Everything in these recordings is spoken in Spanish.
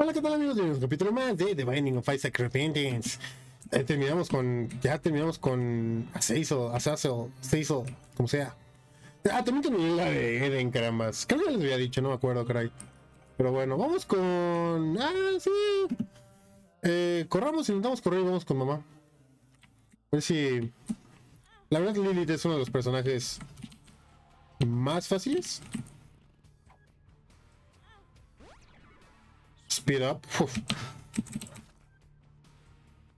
Hola, ¿qué tal amigos? De un capítulo más de The Binding of Isaac Repentance. Eh, terminamos con. Ya terminamos con Aceiso, Azazel, Aceiso, como sea. Ah, también terminé la de Eden, carambas. Creo que les había dicho, no me acuerdo, caray. Pero bueno, vamos con. Ah, sí. Eh, corramos, intentamos correr y vamos con mamá. A ver si. La verdad, Lilith es uno de los personajes más fáciles. Speed up. Uf.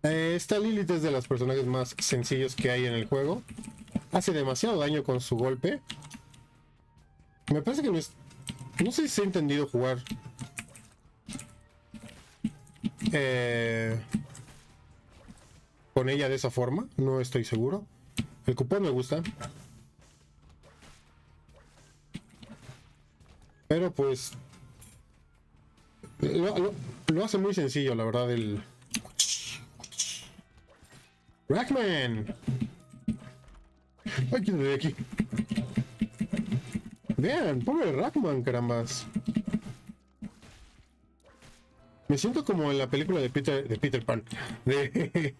Eh, esta Lilith es de los personajes más sencillos que hay en el juego. Hace demasiado daño con su golpe. Me parece que no es... No sé si ha entendido jugar. Eh, con ella de esa forma. No estoy seguro. El cupón me gusta. Pero pues... Lo, lo- hace muy sencillo, la verdad, el... Rackman. Ay, quítate de aquí. Vean, pobre Rackman, carambas. Me siento como en la película de Peter, de Peter Pan. De,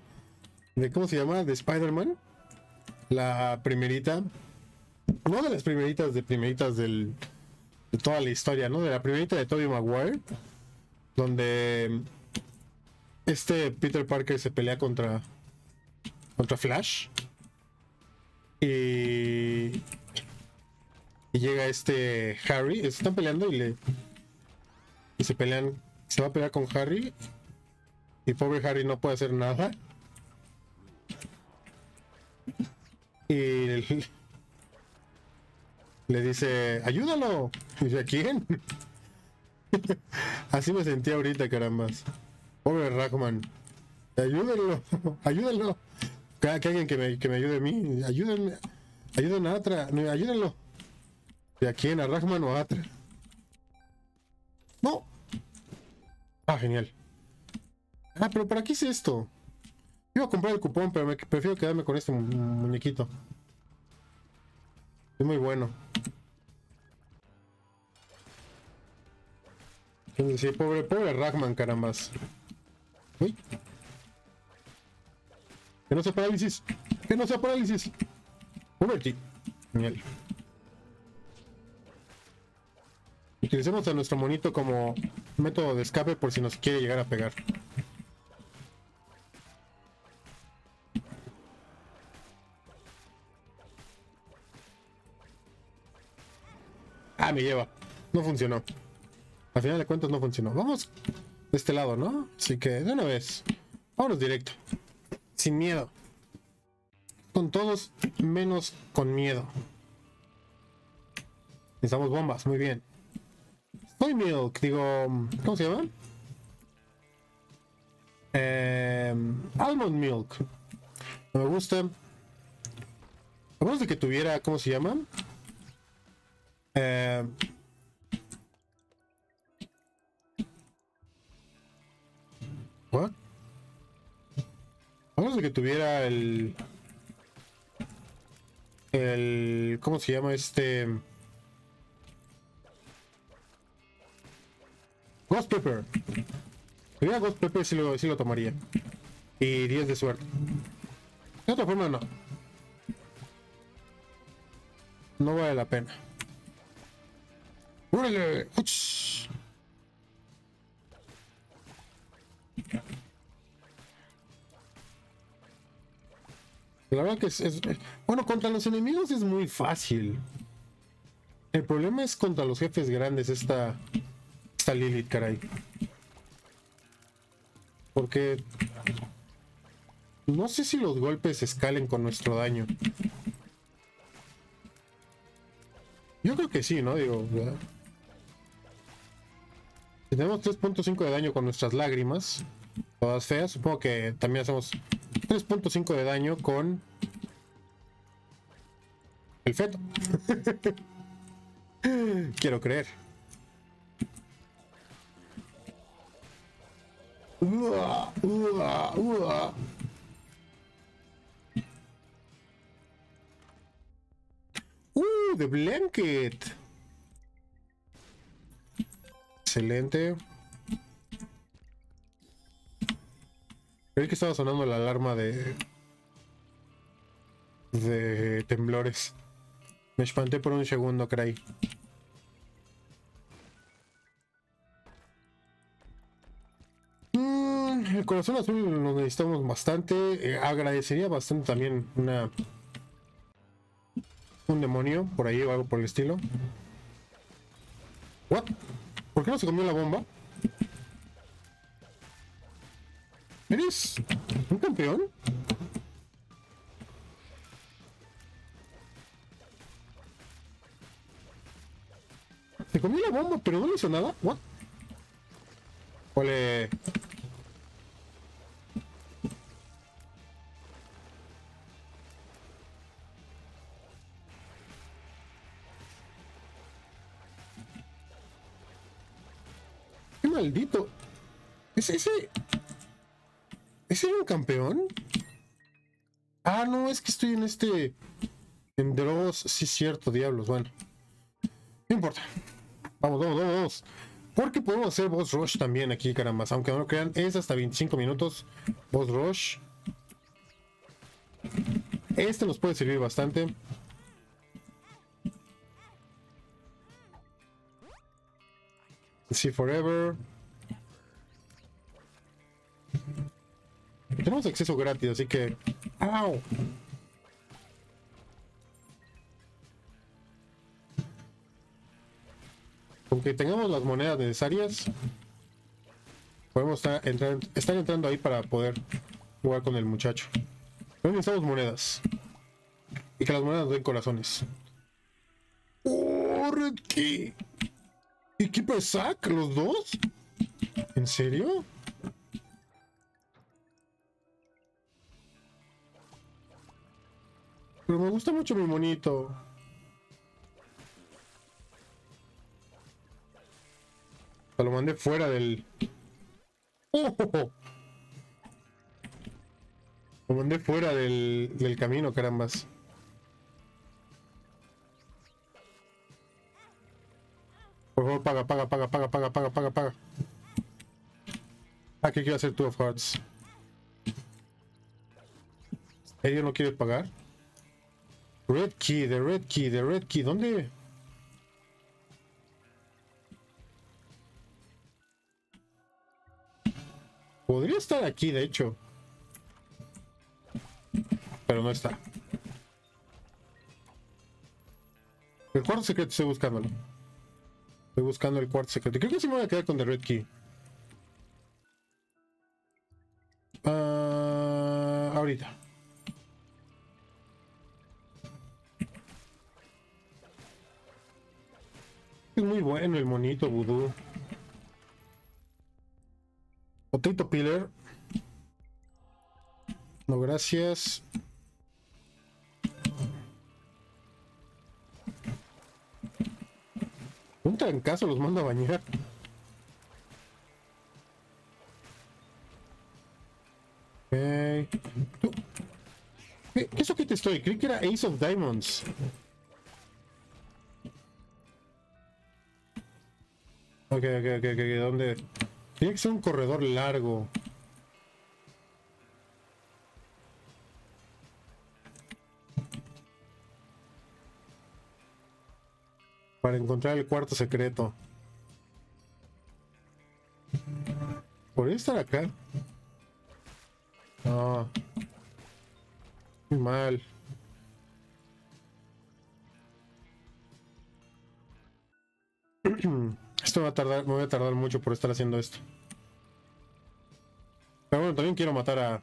de ¿cómo se llama? De Spider-Man. La primerita. No de las primeritas de primeritas del, de toda la historia, ¿no? De la primerita de Tobey Maguire. Donde este Peter Parker se pelea contra contra Flash. Y y llega este Harry están peleando y le y se pelean se va a pelear con Harry. Y pobre Harry no puede hacer nada. Y le dice ayúdalo y dice a quién Así me sentí ahorita, carambas. Pobre Rackman. Ayúdenlo, ayúdenlo. Que, que alguien que me, que me ayude a mí. Ayúdenme. Ayuden a Atra. Ayúdenlo. ¿De a quién? ¿A Rackman o a Atra? No. Ah, genial. Ah, pero ¿para qué hice esto? Iba a comprar el cupón, pero me prefiero quedarme con este mu- muñequito. Es muy bueno. Sí, pobre, pobre Rackman, carambas. Uy. Que no sea parálisis. Que no sea parálisis. Poverty. Genial. Utilicemos a nuestro monito como método de escape por si nos quiere llegar a pegar. Ah, me lleva. No funcionó. Al final de cuentas no funcionó. Vamos de este lado, ¿no? Así que de una vez. Vámonos directo. Sin miedo. Con todos menos con miedo. Necesitamos bombas, muy bien. Soy Milk, digo. ¿Cómo se llama? Eh, almond Milk. No me gusta. Menos de que tuviera. ¿Cómo se llama? Eh, que tuviera el. El. ¿Cómo se llama este? Ghost Pepper. Tuviera Ghost Pepper, sí lo, sí lo tomaría. Y 10 de suerte. De otra forma, no. No vale la pena. ¡Órale! ¡Uch! La verdad que es, Bueno, contra los enemigos es muy fácil. El problema es contra los jefes grandes esta... Esta Lilith, caray. Porque... No sé si los golpes escalen con nuestro daño. Yo creo que sí, ¿no? Digo, ¿verdad? Tenemos 3.5 de daño con nuestras lágrimas, todas feas, supongo que también hacemos 3.5 de daño con el feto. Quiero creer. Ua, ua, ua. Uh, the blanket. Excelente. Creí que estaba sonando la alarma de. de temblores. Me espanté por un segundo, creí. Mm, el corazón azul lo necesitamos bastante. Eh, agradecería bastante también una. un demonio por ahí o algo por el estilo. ¿What? ¿Por qué no se comió la bomba? ¿Eres un campeón? Se comió la bomba, pero no le hizo nada. What? Ole. Qué maldito. ¿Es ese? ¿Ese era un campeón? Ah, no, es que estoy en este... En Dross, sí cierto, diablos, bueno. No importa. Vamos, vamos, vamos. Porque podemos hacer boss rush también aquí, caramba. Aunque no lo crean, es hasta 25 minutos. Boss rush. Este nos puede servir bastante. See Forever. Tenemos acceso gratis, así que... ¡Au! Aunque tengamos las monedas necesarias, podemos estar, entrando ahí para poder jugar con el muchacho. Pero necesitamos monedas. Y que las monedas den corazones. ¡Oh, ¿qué? ¿Equipo de Zack? ¿Los dos? ¿En serio? Gusta mucho mi monito. lo mandé fuera del... ¡Oh! Lo mandé fuera del, del camino, carambas. Por favor, paga, paga, paga, paga, paga, paga, paga, paga. Ah, ¿qué quiere hacer tú of Hearts? ¿Ella no quiere pagar? Red Key, the Red Key, the Red Key, ¿dónde? Podría estar aquí, de hecho. Pero no está. El cuarto secreto estoy buscándolo. Estoy buscando el cuarto secreto. Creo que sí me voy a quedar con The Red Key. Monito vudú. Potato Pillar. No, gracias. Un trancazo los mando a bañar. Okay. ¿Qué, ¿Qué es que te estoy? Creí que era Ace of Diamonds. Ok, ok, ok. ¿Dónde? Tiene que ser un corredor largo. Para encontrar el cuarto secreto. ¿Podría estar acá? No. Muy mal. Esto va a tardar, me voy a tardar mucho por estar haciendo esto. Pero bueno, también quiero matar a...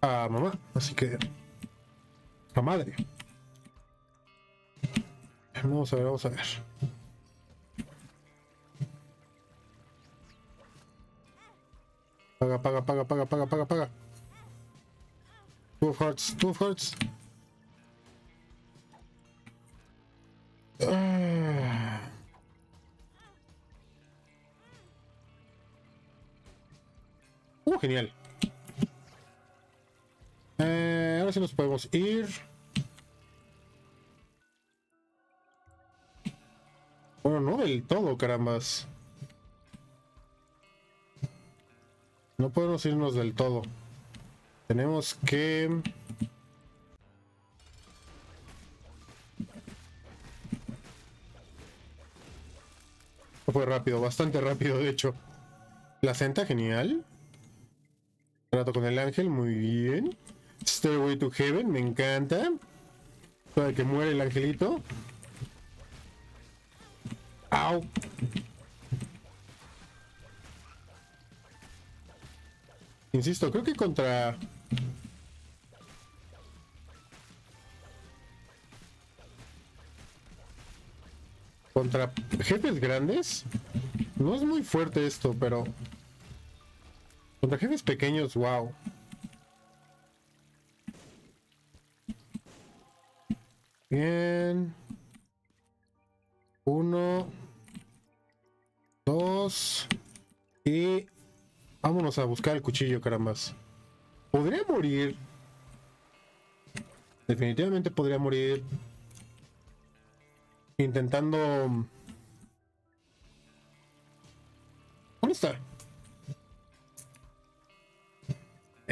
A mamá, así que... A madre. Vamos a ver, vamos a ver. Paga, paga, paga, paga, paga, paga, paga. Two hearts, two hearts. Genial. Eh, ahora sí nos podemos ir. Bueno, no del todo, carambas. No podemos irnos del todo. Tenemos que... Fue rápido, bastante rápido de hecho. La senta, genial. Trato con el ángel, muy bien. Stairway to Heaven, me encanta. Para que muere el angelito. Au. Insisto, creo que contra... Contra jefes grandes. No es muy fuerte esto, pero... Contra jefes pequeños, wow. Bien. Uno. Dos. Y vámonos a buscar el cuchillo, carambas. Podría morir. Definitivamente podría morir. Intentando... ¿Dónde está?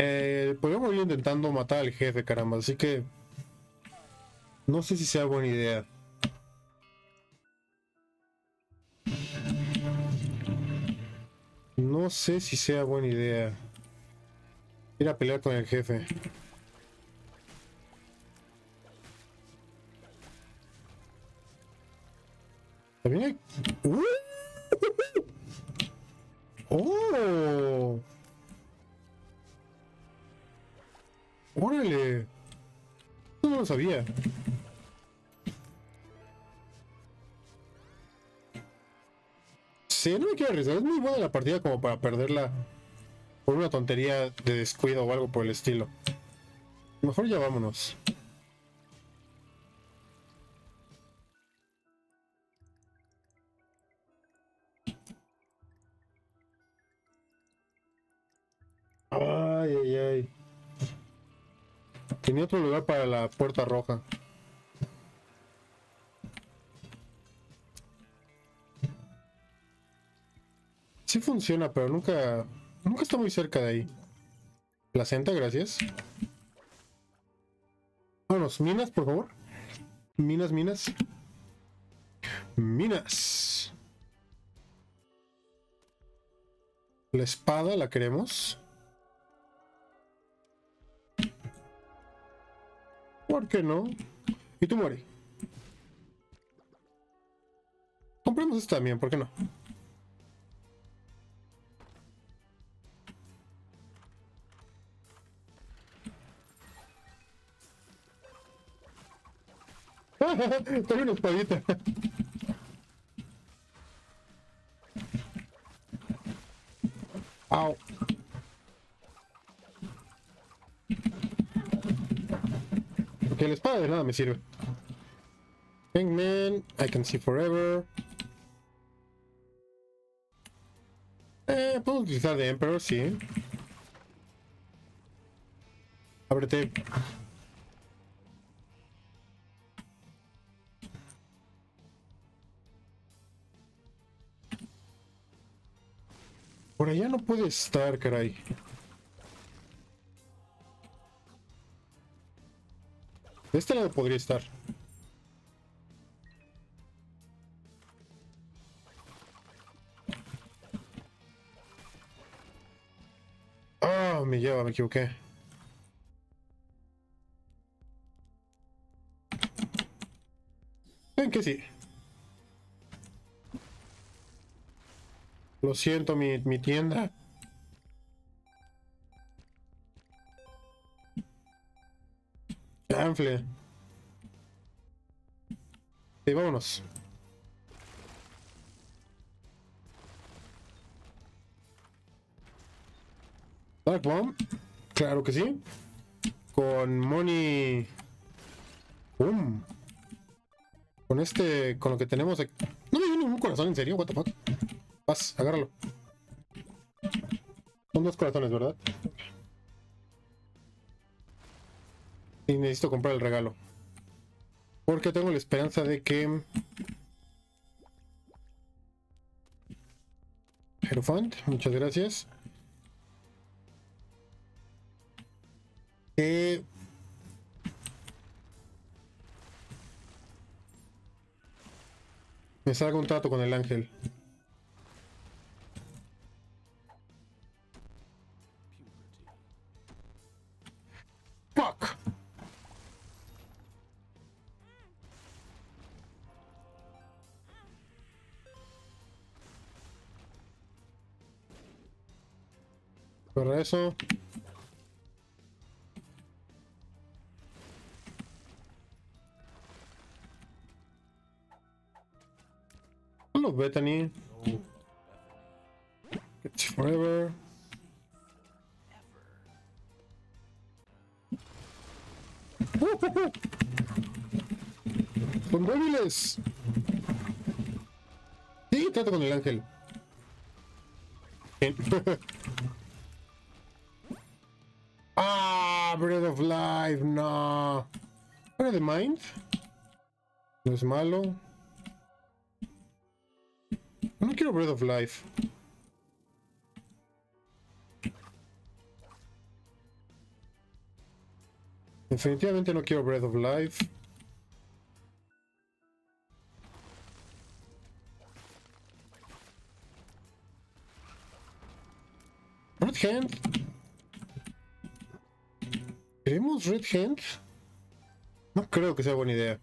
Eh, podría morir intentando matar al jefe, caramba. Así que... No sé si sea buena idea. No sé si sea buena idea. Ir a pelear con el jefe. También hay... ¡Uh! ¡Oh! ¡Órale! No lo sabía. Sí, no me quiero arriesgar. Es muy buena la partida como para perderla por una tontería de descuido o algo por el estilo. Mejor ya vámonos. Tenía otro lugar para la puerta roja. Sí funciona, pero nunca... Nunca está muy cerca de ahí. Placenta, gracias. Vámonos, minas, por favor. Minas, minas. Minas. La espada la queremos. ¿Por qué no? Y tú muere. Compremos esto también, ¿por qué no? Tengo una espadita. Au. Que la espada de nada me sirve. Hangman, I can see forever. Eh, puedo utilizar de Emperor, sí. Ábrete. Por allá no puede estar, caray. Este lado podría estar. Ah, me lleva, me equivoqué. Ven que sí. Lo siento, mi, mi tienda. Chanfle. Y vámonos. Dark Bomb. Claro que sí. Con Money. Boom. Con este. Con lo que tenemos aquí. No me dio ningún corazón, en serio, what the fuck. Vas, agárralo. Son dos corazones, ¿verdad? Necesito comprar el regalo. Porque tengo la esperanza de que... Herofant, muchas gracias. Eh... Me salga un trato con el ángel. Por eso. Hello, Bethany. It's forever. ¡Son débiles! Sí, trato con el ángel. Bien. of Life, no. Of Mind. No es malo. No quiero Breath of Life. Definitivamente no quiero Breath of Life. Hand. ¿Queremos Red Hand? No creo que sea buena idea.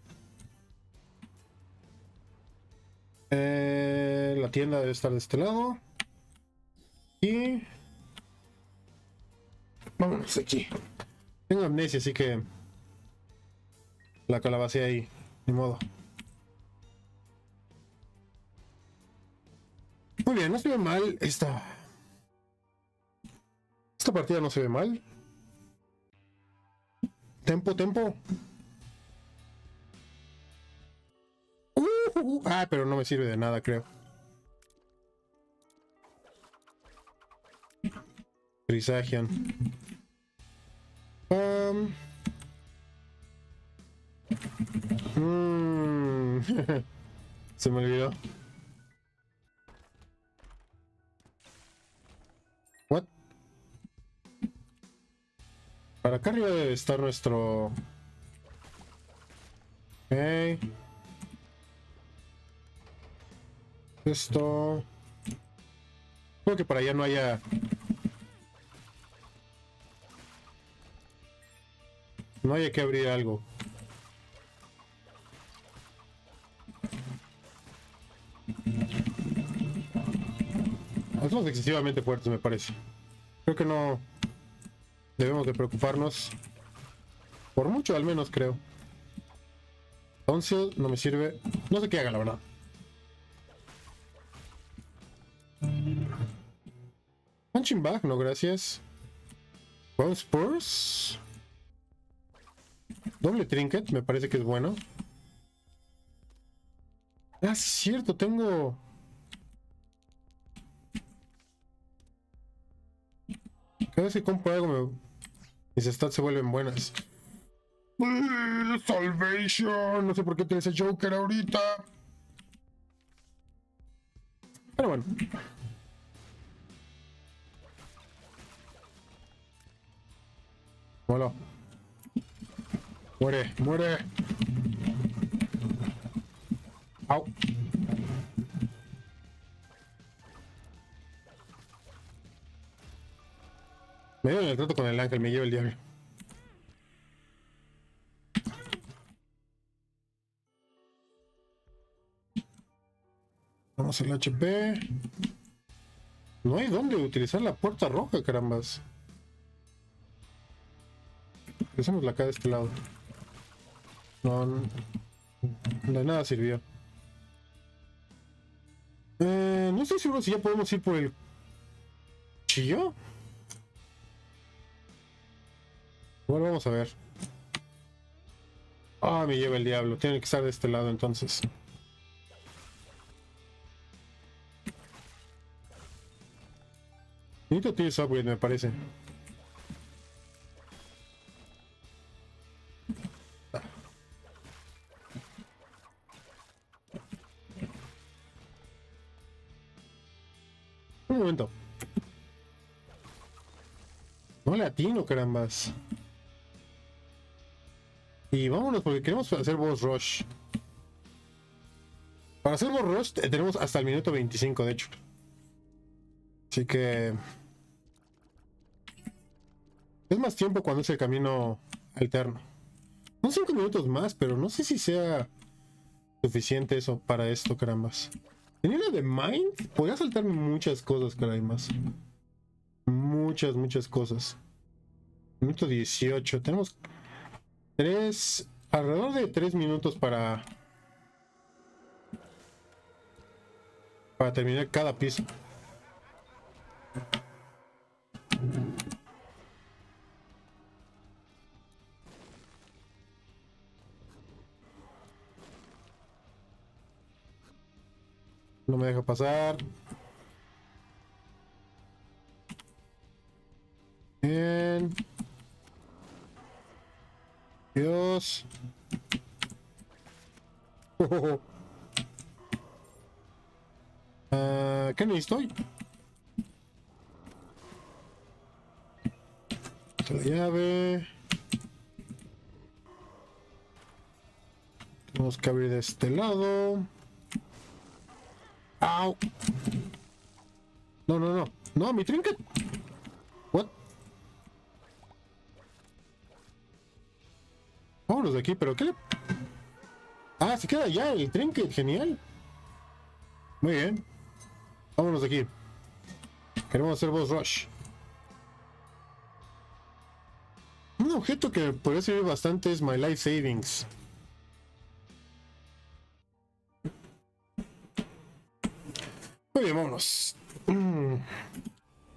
Eh, la tienda debe estar de este lado. Y... Vámonos aquí. Tengo amnesia, así que... La calabacé ahí. Ni modo. Muy bien, no se ve mal esta... Esta partida no se ve mal. Tempo, tempo. Uh, uh, uh. Ah, pero no me sirve de nada, creo. Trisagian. Um. Mm. Se me olvidó. Para acá arriba debe estar nuestro... Ok. Esto... Creo que para allá no haya... No haya que abrir algo. Somos excesivamente fuertes, me parece. Creo que no debemos de preocuparnos. Por mucho, al menos, creo. Entonces, no me sirve. No sé qué haga, la verdad. Punching back, no gracias. Bone Spurs. Doble trinket, me parece que es bueno. Ah, es cierto, tengo... Cada vez que compro algo, me... mis stats se vuelven buenas. Salvation, no sé por qué tienes el Joker ahorita. Pero bueno. Hola. Muere, muere. Au. Me dio el trato con el ángel, me lleva el diablo. Vamos al HP. No hay dónde utilizar la puerta roja, carambas. la acá de este lado. No, no, de nada sirvió. Eh, no estoy seguro si ya podemos ir por el chillo. Bueno, vamos a ver. Ah, me lleva el diablo. Tiene que estar de este lado entonces. Necesito Tears Upgrade, me parece. Un momento. No le atino, carambas. Y vámonos porque queremos hacer boss rush. Para hacer boss rush eh, tenemos hasta el minuto 25, de hecho. Así que... Es más tiempo cuando es el camino alterno. Son 5 minutos más, pero no sé si sea suficiente eso para esto, carambas. En la de Mind podría saltarme muchas cosas, más Muchas, muchas cosas. Minuto 18. Tenemos 3, alrededor de 3 minutos para... Para terminar cada piso. No me deja pasar. Bien. Dios. Oh, Uh, ¿Qué? La llave. Tenemos que abrir de este lado. ¡Au! No, no, no. No, mi trinket. Vámonos de aquí, pero ¿qué le... Ah, se queda ya el trinket, genial. Muy bien. Vámonos de aquí. Queremos hacer boss rush. Un objeto que podría servir bastante es My Life Savings. Muy bien, vámonos.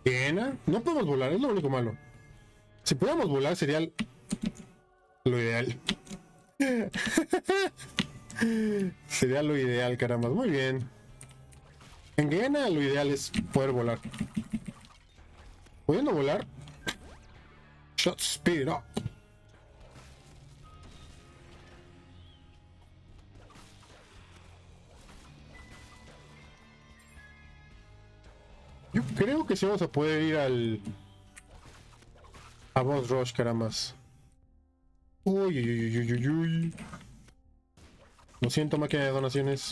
Bien, no podemos volar, es lo único malo. Si pudiéramos volar sería lo ideal. sería lo ideal, caramba. Muy bien. En Guiana lo ideal es poder volar. Pudiendo volar. Shot speed up. Yo creo que sí vamos a poder ir al... A Boss Rush, carambas. Uy, uy, uy, uy, uy. Lo siento, máquina de donaciones.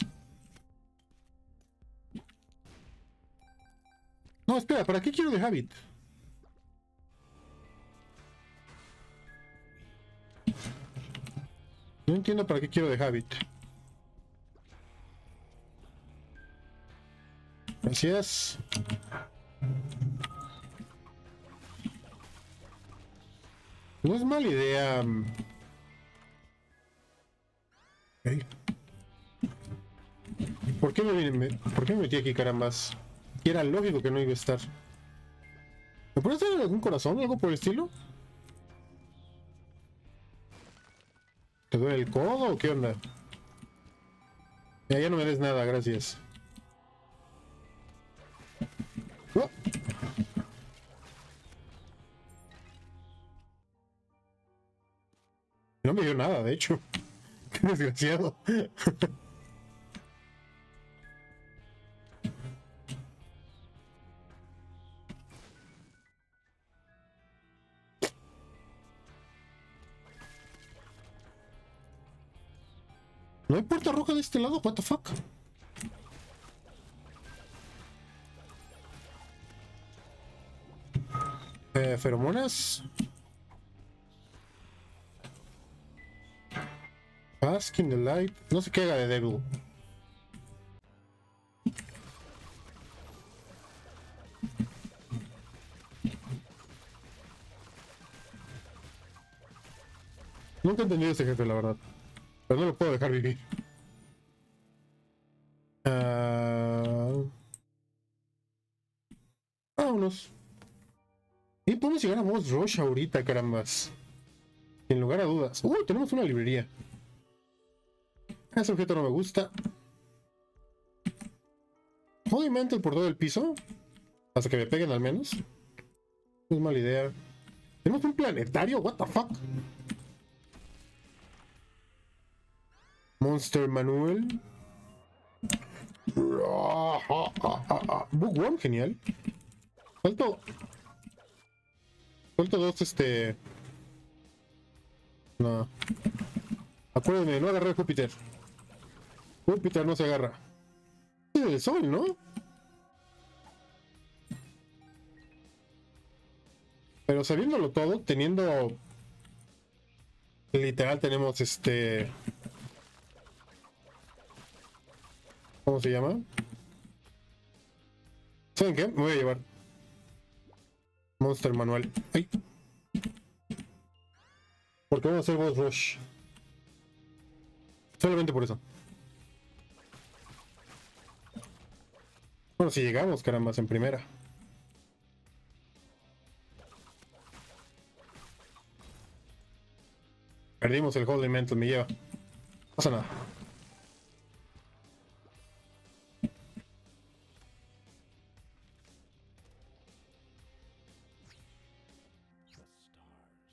No, espera, ¿para qué quiero de Habit? No entiendo para qué quiero de Habit. Gracias. No es mala idea. ¿Por qué me, ¿Por qué me metí aquí, carambas? Y era lógico que no iba a estar. ¿Me puedes dar algún corazón algo por el estilo? ¿Te duele el codo o qué onda? Ya no me des nada, gracias. Nada, de hecho. Qué desgraciado. ¿No hay puerta roja de este lado? What the fuck? Eh, feromonas. Bask in the light. No se queda de Devil. Nunca he entendido este jefe, la verdad. Pero no lo puedo dejar vivir. Uh... Vámonos. Y podemos llegar a Boss Rush ahorita, carambas. Sin lugar a dudas. Uy, tenemos una librería. Ese objeto no me gusta. Movimiento por todo el piso. Hasta que me peguen al menos. No es mala idea. Tenemos un planetario, what the fuck. Monster Manuel. Bookworm, genial. Suelto. Suelto dos, este. No. Acuérdenme, no agarrar Júpiter. Júpiter no se agarra. Es el sol, ¿no? Pero sabiéndolo todo, teniendo... Literal tenemos este... ¿Cómo se llama? ¿Saben qué? Me voy a llevar. Monster manual. ¡Ay! Porque vamos a hacer boss rush. Solamente por eso. Bueno, si llegamos, caramba, en primera. Perdimos el Holy Mental, me lleva. No pasa nada.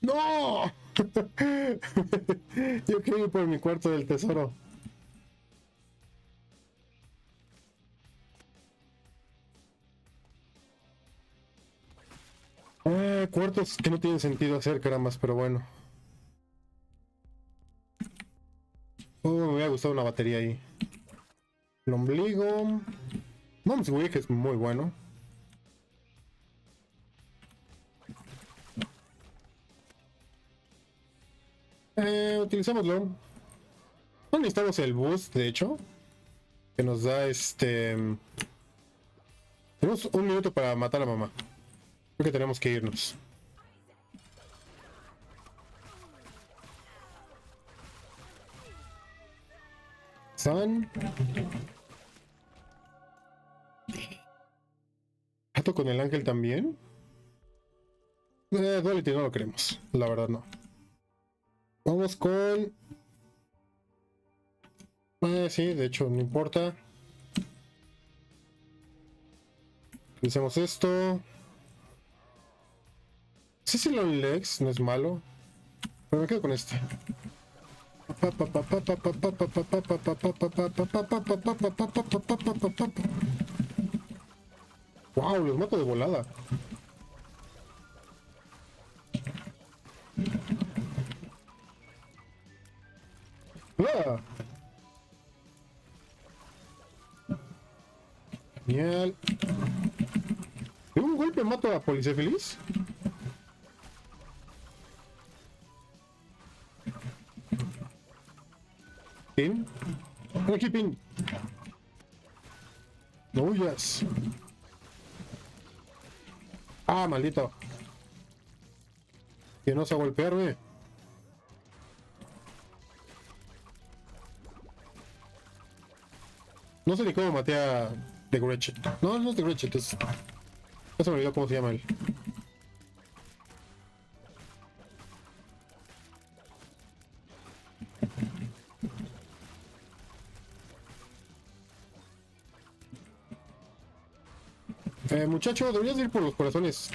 ¡No! Yo ir por mi cuarto del tesoro. Eh, cuartos que no tienen sentido hacer, carambas, pero bueno. Oh, me hubiera gustado una batería ahí. El ombligo. Güey, que es muy bueno. Eh, utilizámoslo. No necesitamos el boost, de hecho. Que nos da este... Tenemos un minuto para matar a mamá. Creo que tenemos que irnos. San. ¿Ato con el ángel también? Eh, no lo queremos, la verdad no. Vamos con... Eh, sí, de hecho, no importa. Hacemos esto. Sí, sí, lo Lex no es malo. Pero me quedo con este. Wow, los mato de volada. Genial. ¿De un golpe mato a Policía Feliz? Pin. Aquí, Pin. No huyas. Ah, maldito. Que no se golpear, güey. No sé ni cómo maté a The Gretchen. No, no es The Gretchen, es... Ya se me olvidó cómo se llama él. Muchacho, deberías ir por los corazones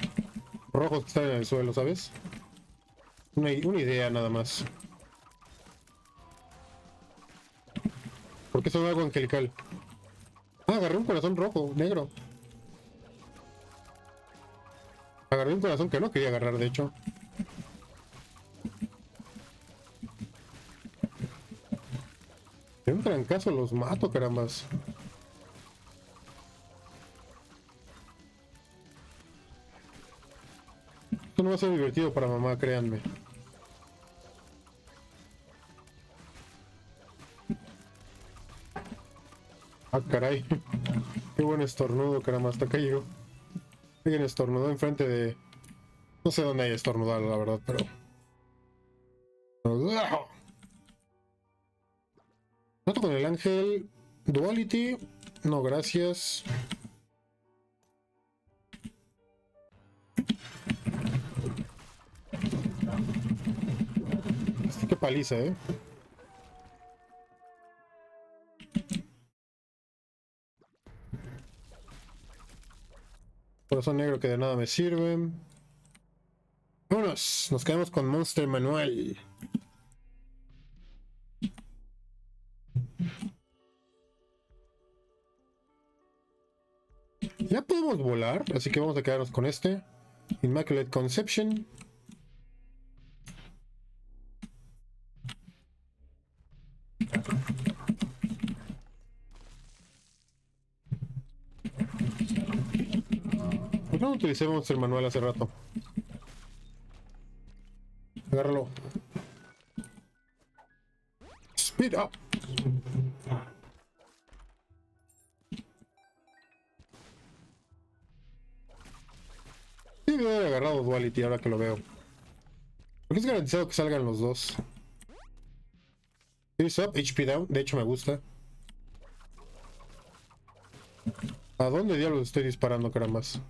rojos que están en el suelo, ¿sabes? Una, idea nada más. Porque son algo angelical. Ah, agarré un corazón rojo, negro. Agarré un corazón que no quería agarrar, de hecho. De un trancazo los mato, carambas. Va a ser divertido para mamá, créanme. Ah, caray. Qué buen estornudo, caramba, hasta acá llegó. Alguien estornudó enfrente de... No sé dónde hay estornudado, la verdad, pero... Trato con el ángel. Duality. No, gracias. Paliza, eh. Corazón negro que de nada me sirve. Vámonos, nos quedamos con Monster Manual. Ya podemos volar, así que vamos a quedarnos con este. Immaculate Conception. No utilicemos el manual hace rato. Agárralo. Speed up. Sí, debe haber agarrado Duality ahora que lo veo. Porque es garantizado que salgan los dos. Speed up, HP down. De hecho, me gusta. ¿A dónde diablos estoy disparando, carambas?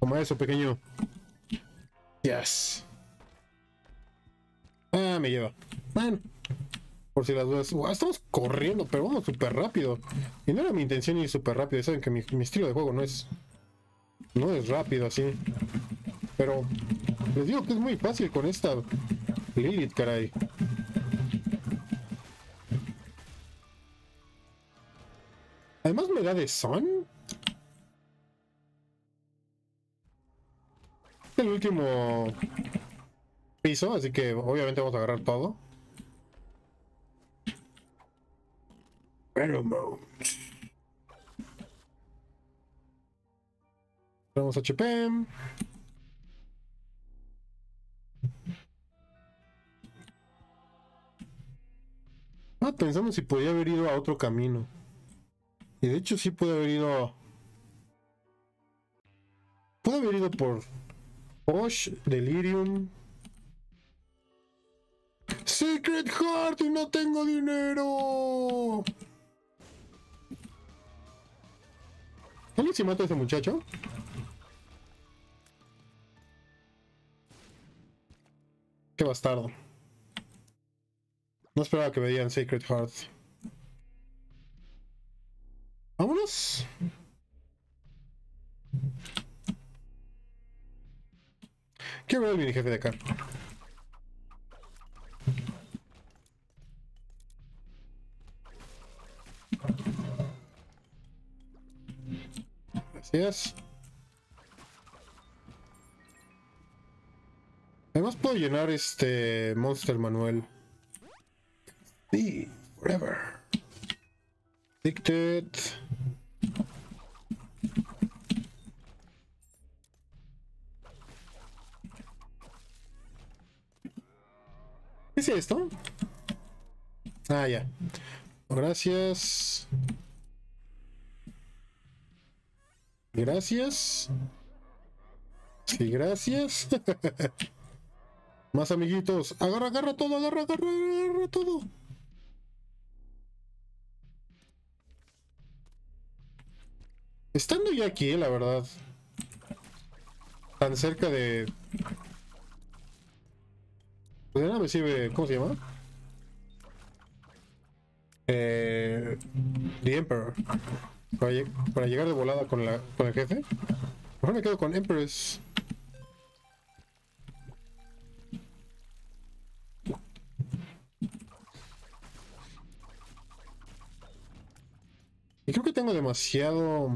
Toma eso, pequeño. Yes. Ah, me lleva. Bueno. Por si las dudas. Estamos corriendo, pero vamos súper rápido. Y no era mi intención ir súper rápido. Saben que mi, mi estilo de juego no es... No es rápido así. Pero les digo que es muy fácil con esta Lilith, caray. Además me da de son. El último piso, así que obviamente vamos a agarrar todo. Vamos a HP. Ah, pensando si podía haber ido a otro camino. Y de hecho sí puede haber ido... Puede haber ido por... Osh, Delirium... Secret Heart y no tengo dinero. ¿Alguien se mata a ese muchacho? Qué bastardo. No esperaba que me dieran Sacred Heart. Vámonos. Quiero ver el mini jefe de acá. Gracias. Además puedo llenar este Monster Manuel. Sí, forever. Dicted. ¿Qué es esto? Ah, ya. Gracias. Gracias. Sí, gracias. Más amiguitos. Agarra, agarra todo, agarra, agarra, agarra todo. Estando ya aquí, la verdad. Tan cerca de... Pues nada me sirve... ¿Cómo se llama? Eh, The Emperor. Para, llegar de volada con, la, con el jefe. Mejor me quedo con Empress. Y creo que tengo demasiado...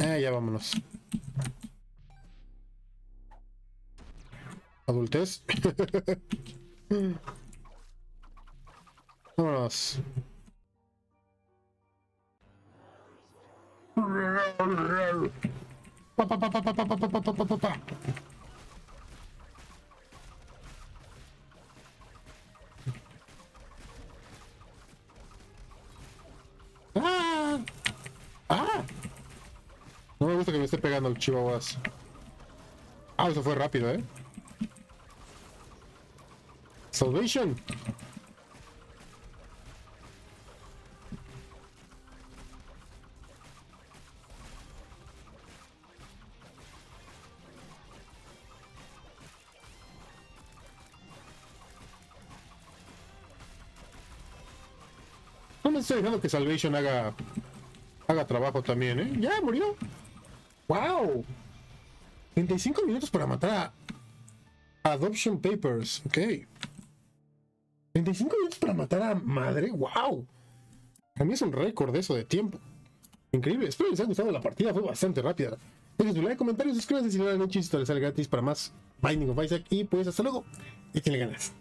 Ah, ya vámonos. Adultez. vámonos. Pa, pa, pa, pa, pa, pa, pa, pa, pa, pa, pa. Esté pegando el chihuahuas. Ah, eso fue rápido, ¿eh? Salvation. No me estoy dejando que Salvation haga haga trabajo también, ¿eh? Ya murió. ¡Wow! 35 minutos para matar a Adoption Papers. Ok. 35 minutos para matar a madre. ¡Wow! A mí es un récord eso de tiempo. Increíble. Espero que les haya gustado la partida. Fue bastante rápida. Dejen su like, comentario, suscríbanse si no lo han hecho y esto les sale gratis para más Binding of Isaac. Y pues hasta luego. Y le ganas.